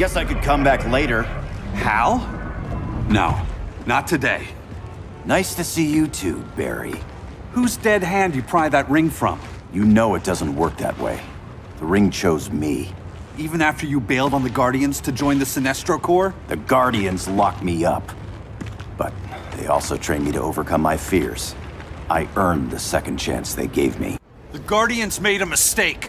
Guess I could come back later. Hal? No, not today. Nice to see you too, Barry. Whose dead hand you pry that ring from? You know it doesn't work that way. The ring chose me. Even after you bailed on the Guardians to join the Sinestro Corps? The Guardians locked me up. But they also trained me to overcome my fears. I earned the second chance they gave me. The Guardians made a mistake.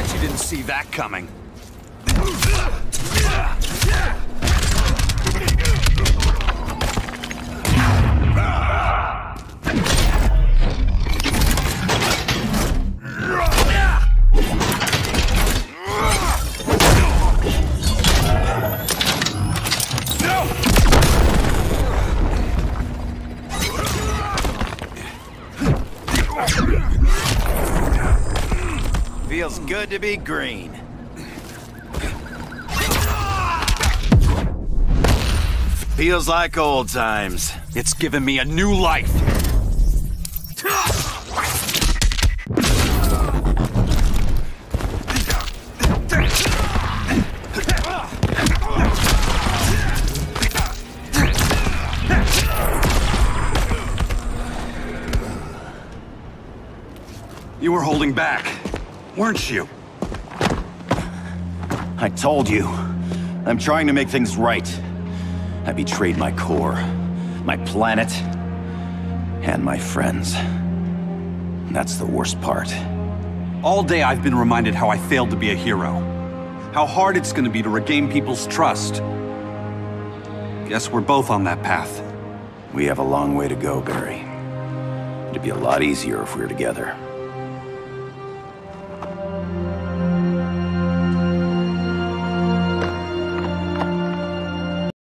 Bet you didn't see that coming. Feels good to be green. Feels like old times. It's given me a new life. You were holding back, weren't you? I told you. I'm trying to make things right. I betrayed my Corps, my planet, and my friends. That's the worst part. All day I've been reminded how I failed to be a hero. How hard it's gonna be to regain people's trust. Guess we're both on that path. We have a long way to go, Barry. It'd be a lot easier if we were together.